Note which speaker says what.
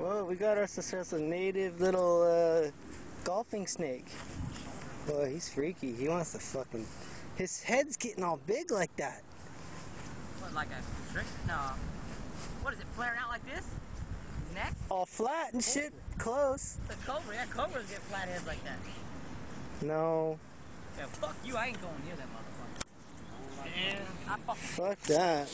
Speaker 1: Well, we got ourselves a native little uh, golfing snake. Boy, he's freaky. He wants to fucking. His head's getting all big like that.
Speaker 2: What, like a constrictor? No. What is it, flaring out like this? Neck?
Speaker 1: All flat and shit. Close.
Speaker 2: The cobra, yeah, cobras get flat heads like that.
Speaker 1: No.
Speaker 2: Yeah, fuck you, I ain't going near that motherfucker. Yeah,
Speaker 1: Fuck that.